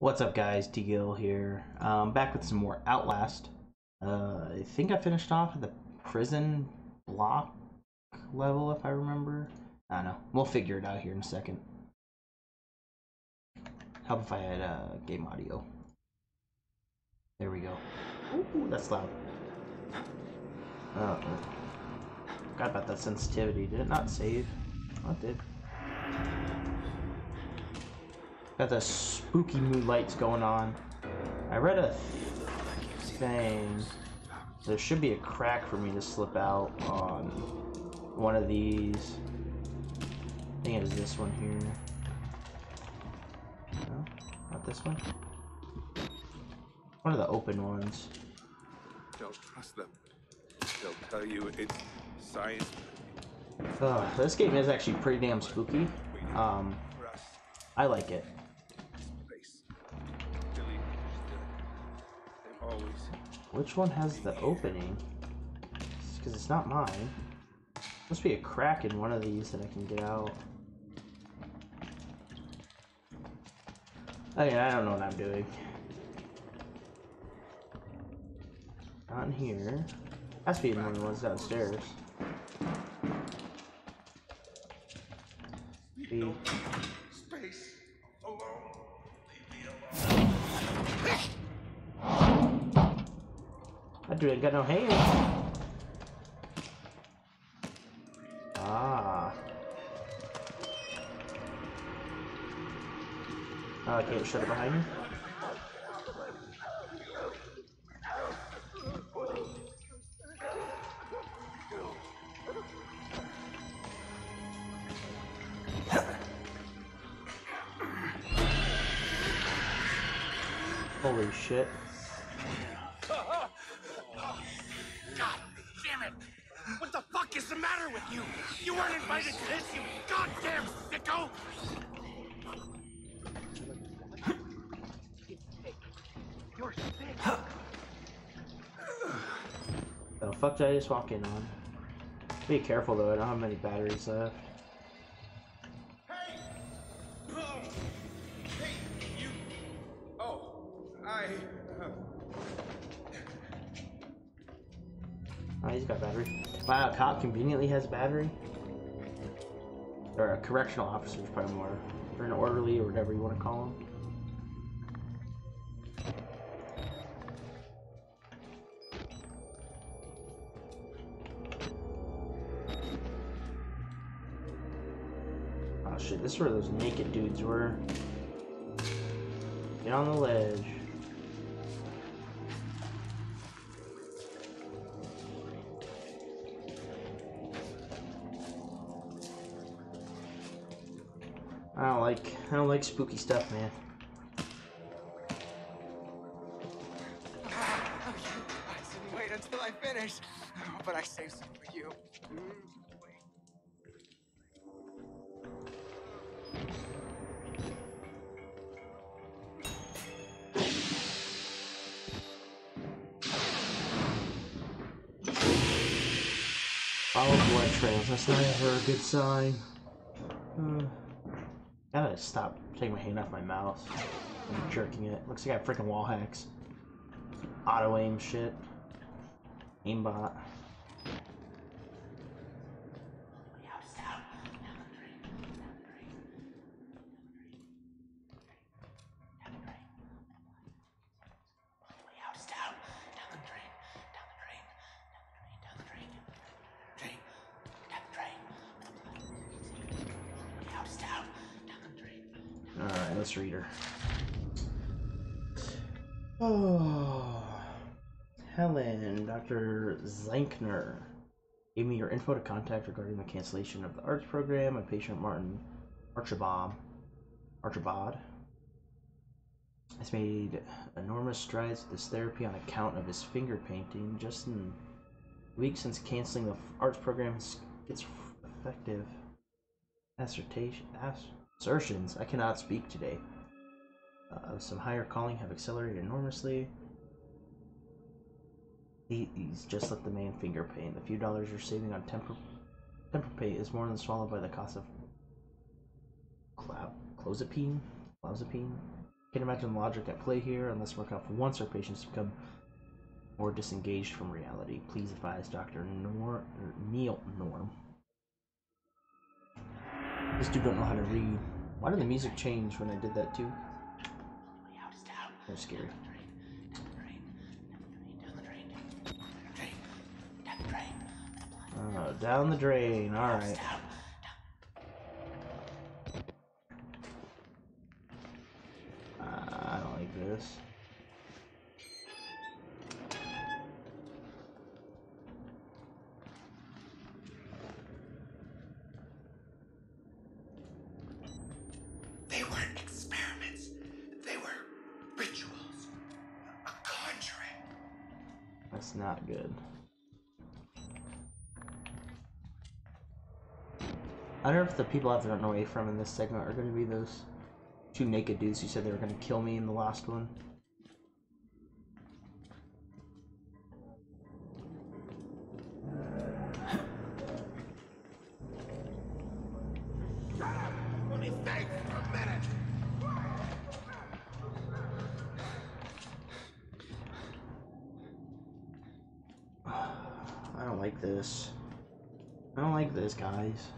What's up, guys? Gil here. Um, back with some more Outlast. Uh, I think I finished off at the prison block level, if I remember. I don't know. We'll figure it out here in a second. Help if I had uh, game audio. There we go. Ooh, that's loud. Oh, forgot about that sensitivity. Did it not save? Oh, it did. Got the spooky mood lights going on. I read a thing. There should be a crack for me to slip out on one of these. I think it is this one here. No, not this one. One of the open ones. Don't trust them. They'll tell you it's science. Ugh, this game is actually pretty damn spooky. Um, I like it. Which one has the opening? Because it's not mine. Must be a crack in one of these that I can get out. Oh yeah, I don't know what I'm doing. Not in here. Has to be one of the ones downstairs. Be- dude ain't got no hands. Ah. Oh, I can't shut it behind me? Matter with you? You weren't invited to this, you goddamn sicko! You're sick. The fuck did I just walk in on? Be careful though, I don't have many batteries left. Conveniently has a battery. Or a correctional officer is probably more. Or an orderly or whatever you want to call him. Oh shit, this is where those naked dudes were. Get on the ledge. I don't like spooky stuff, man. I didn't wait until I finished, but I saved some for you. Follow blood trails. That's not ever a good sign. Hmm. Hmm. Gotta stop taking my hand off my mouse. I'm jerking it. Looks like I have freaking wall hacks. Auto aim shit. Aimbot. Alright, let's read her. Oh. Helen, Dr. Zankner gave me your info to contact regarding the cancellation of the arts program. My patient Martin Archibald Archibald has made enormous strides with this therapy on account of his finger painting. Just in weeks since canceling the arts program gets effective assertion assertions. I cannot speak today. Uh, some higher calling have accelerated enormously. He- He's just let the man finger paint. The few dollars you're saving on temper temper pay is more than swallowed by the cost of clozapine. Clozapine. Can't imagine the logic at play here unless we're for once our patients become more disengaged from reality. Please advise Dr. Nor Neil Norm. This dude don't know how to read. Why did the music change when I did that too? That's scary. Oh, down the drain. All right. Uh, I don't like this. They weren't experiments. They were rituals. A conjuring. Not good. I don't know if the people I have to run away from in this segment are going to be those two naked dudes who said they were going to kill me in the last one. I don't like this. I don't like this, guys.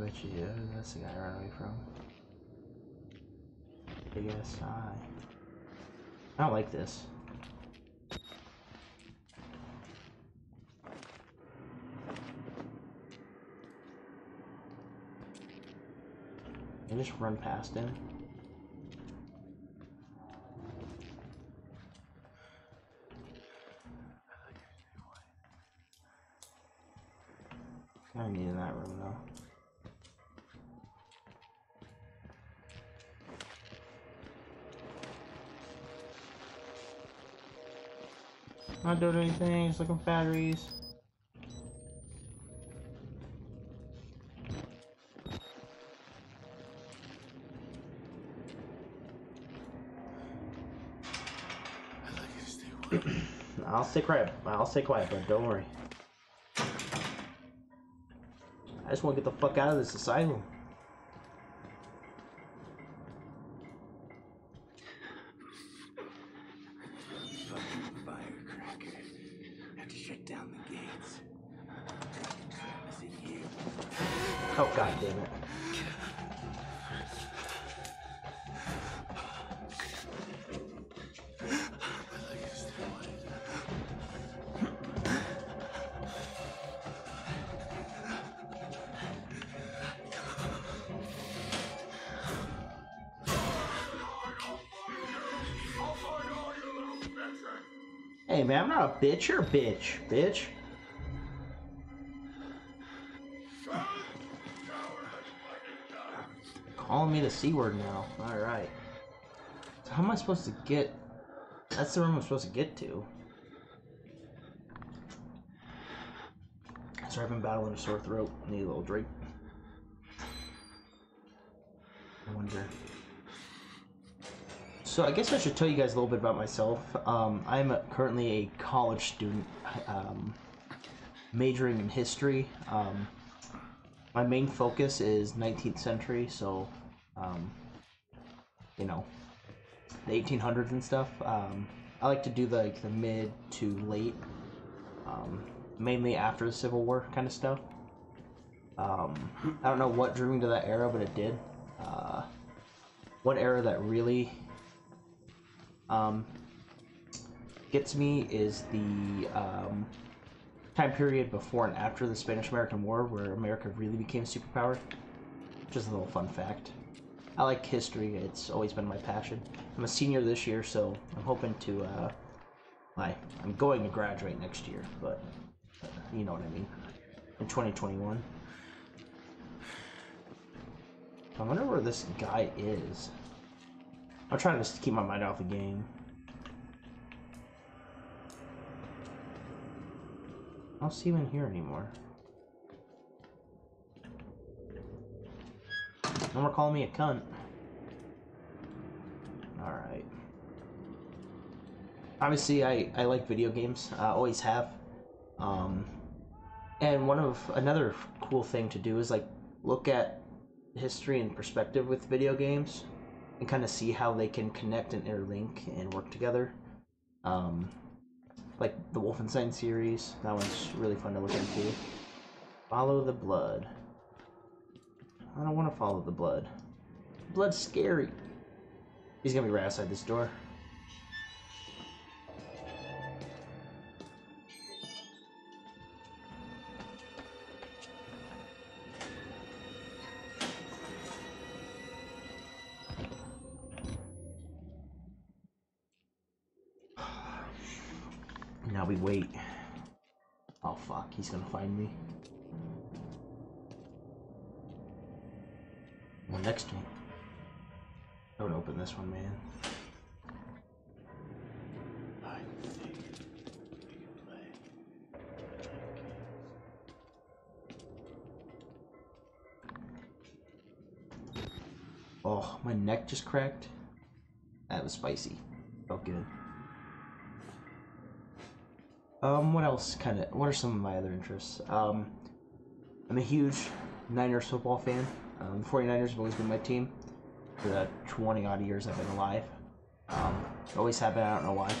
Bet you do. That's the guy I ran away from. Big ass. I don't like this. I just run past him. Not doing anything, just looking batteries. I'll stay quiet. I'll stay quiet, but don't worry. I just want to get the fuck out of this asylum. Oh god damn it. Hey man, I'm not a bitch. You're a bitch, bitch. Calling me the c word now. All right. So how am I supposed to get? That's the room I'm supposed to get to. Sorry, I've been battling a sore throat. Need a little drink. I wonder. So I guess I should tell you guys a little bit about myself. Um, I'm a, currently a college student, um, majoring in history. Um, my main focus is 19th century, so um, you know the 1800s and stuff. Um, I like to do the, like the mid to late, um, mainly after the Civil War kind of stuff. Um, I don't know what drew me to that era, but it did. Uh, one era that really um, gets me is the um, time period before and after the Spanish American War, where America really became superpower. Just a little fun fact. I like history. It's always been my passion. I'm a senior this year, so I'm hoping to. Uh, I I'm going to graduate next year, but uh, you know what I mean. In 2021. I wonder where this guy is. I'm trying to keep my mind off the game. I don't see him in here anymore. No more calling me a cunt. Alright. Obviously, I, I like video games. I always have. Um, and one of another cool thing to do is like look at history and perspective with video games and kind of see how they can connect and interlink and work together. Um, like the Wolfenstein series, that one's really fun to look into. Follow the blood. I don't want to follow the blood. Blood's scary. He's gonna be right outside this door. Now we wait. Oh fuck, he's gonna find me. Well, next one. Don't open this one, man. Oh, my neck just cracked. That was spicy. Felt good. Um, what else? Kind of. What are some of my other interests? Um, I'm a huge Niners football fan. Um, the 49ers have always been my team for the 20 odd years I've been alive. Um, always have been. I don't know why.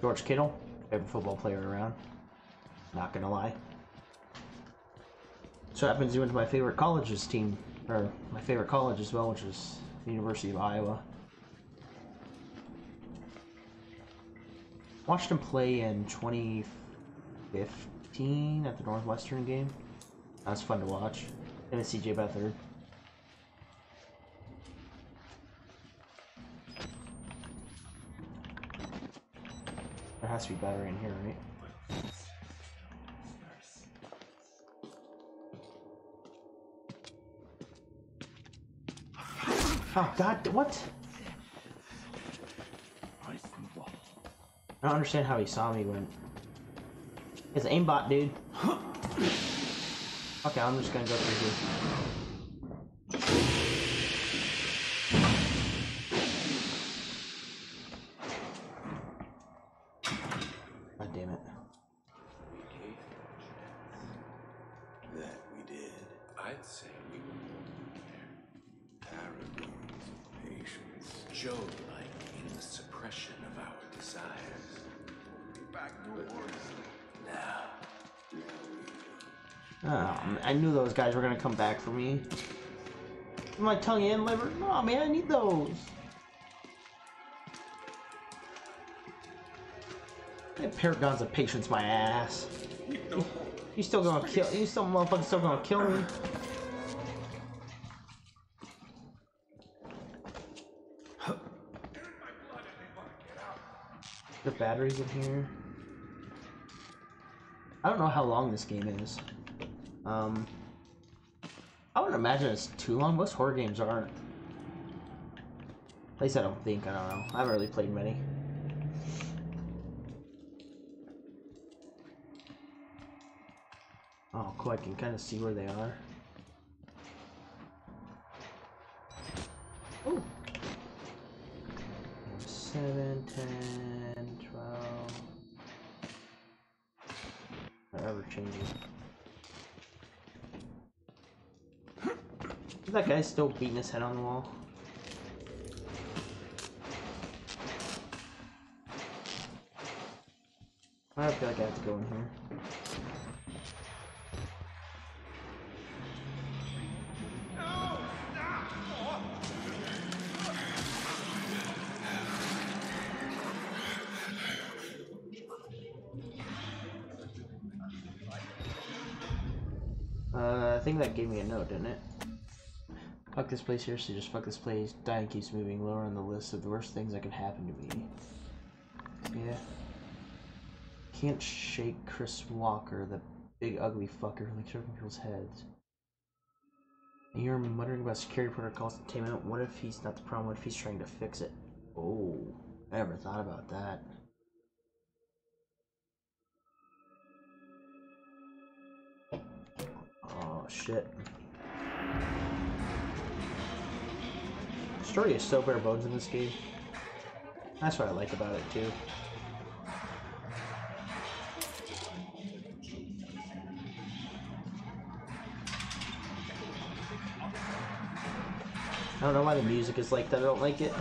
George Kittle, favorite football player around. Not gonna lie. So happens he went to my favorite college's team, or my favorite college as well, which is the University of Iowa. Watched him play in 2015 at the Northwestern game. That was fun to watch. And CJ Beathard. There has to be battery in here, right? Oh god, what? I don't understand how he saw me when. It's aimbot, dude. Okay, I'm just gonna go through here. Oh, I knew those guys were gonna come back for me. My tongue and liver? No, man, I need those. That Paragon's of patience, my ass. You still gonna kill? You still motherfucker still gonna kill me? The batteries in here. I don't know how long this game is. Um, I wouldn't imagine it's too long. Most horror games aren't. At least I don't think. I don't know. I haven't really played many. Oh, cool. I can kind of see where they are. Ooh. Seven, ten, twelve. They're ever changing. that guy's still beating his head on the wall. I feel like I have to go in here. Uh, I think that gave me a note, didn't it? Fuck this place, seriously, just fuck this place. Dying keeps moving lower on the list of the worst things that can happen to me. Yeah. Can't shake Chris Walker, the big ugly fucker who likes ripping people's heads. And you're muttering about security protocols containment. What if he's not the problem? What if he's trying to fix it? Oh, I never thought about that. Oh shit. Story is so bare bones in this game. That's what I like about it too. I don't know why the music is like that. I don't like it.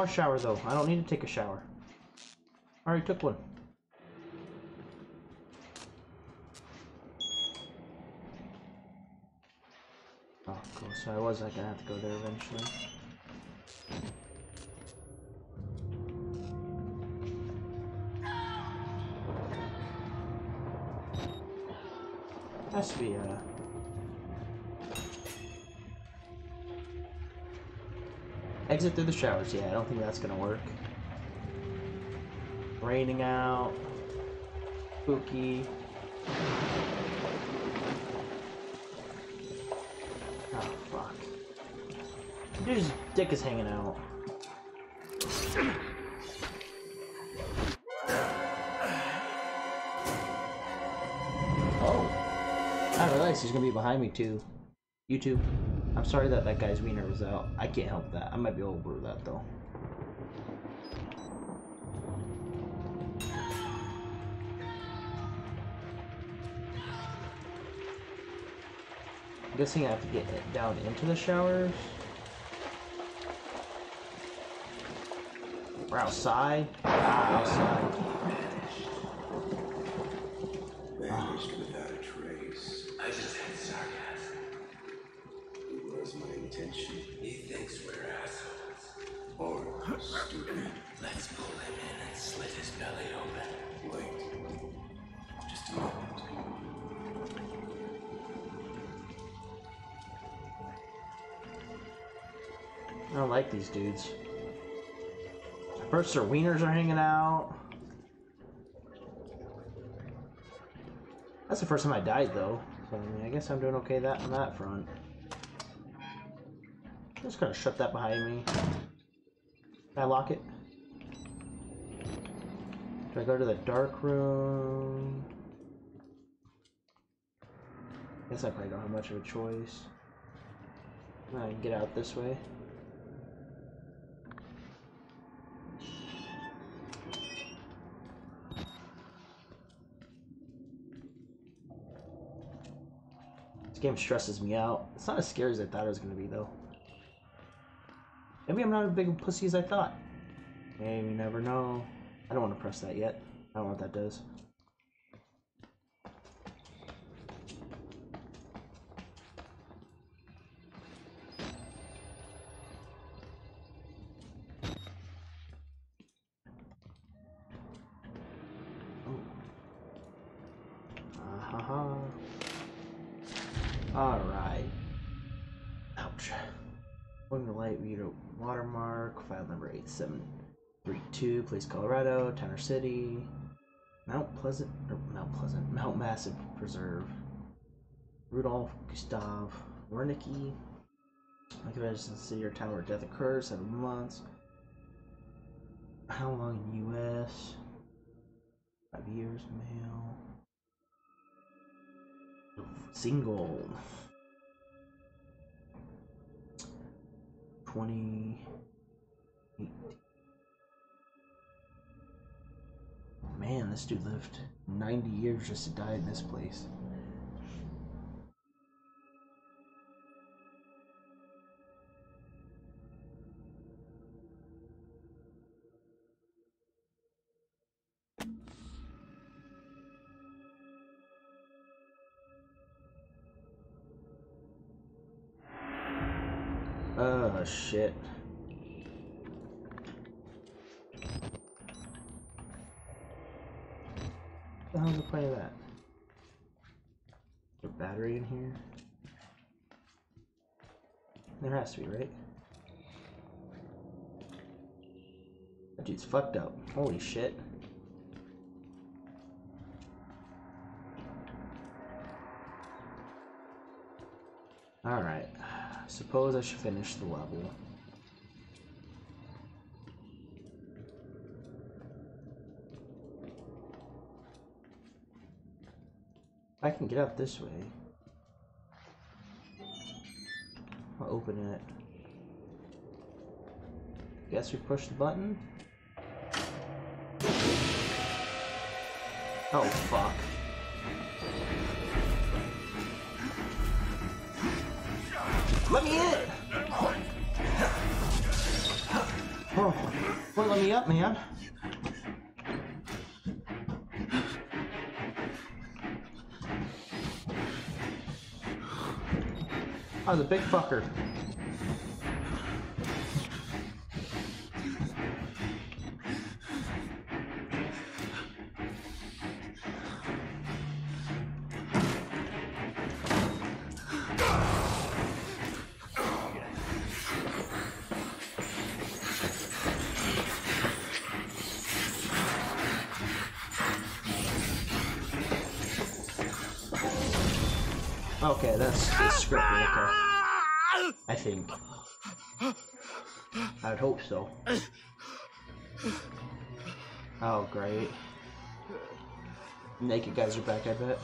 A shower though. I don't need to take a shower. I already took one. Oh, cool. So I was like, gonna have to go there eventually. Has to be uh Exit through the showers. Yeah, I don't think that's gonna work. Raining out. Spooky. Oh, fuck. Dude's dick is hanging out. Oh. I realized he's gonna be behind me too. YouTube. I'm sorry that that guy's wiener was out. I can't help that. I might be able to over that though. I'm guessing I have to get it down into the showers. We're outside. Ah, outside. I don't like these dudes. First, their wieners are hanging out. That's the first time I died, though. So, I, mean, I guess I'm doing okay that on that front. Just gonna shut that behind me. Can I lock it? Do I go to the dark room? Guess I probably don't have much of a choice. I can get out this way. This game stresses me out. It's not as scary as I thought it was going to be, though. Maybe I'm not as big a pussy as I thought. Maybe you never know. I don't want to press that yet. I don't know what that does. Going to light reader watermark, file number 8732, place Colorado, Tanner City, Mount Pleasant, or Mount Pleasant, Mount Massive Preserve, Rudolph Gustav Wernicke, the city or town where death occurs, seven months. How long in U.S.? Five years, male. Single. 20. Man, this dude lived 90 years just to die in this place. Oh shit. What the hell's the point of that? Is a battery in here? There has to be, right? That dude's fucked up. Holy shit. Alright. Suppose I should finish the level. I can get out this way. I'll open it. Guess we push the button? Oh, fuck. Let me in! Oh, let me up, man. I was a big fucker. I think. I'd hope so. Oh, great. Naked guys are back, I bet.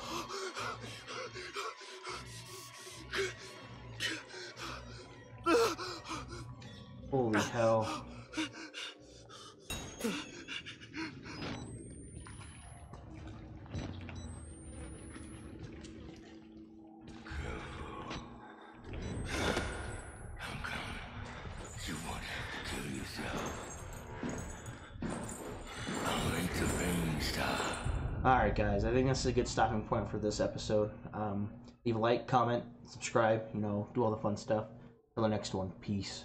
Holy hell. You won't have to kill yourself. I'll make the vein stop. Alright, guys, I think that's a good stopping point for this episode. Um, leave a like, comment, subscribe, you know, do all the fun stuff. For the next one, peace.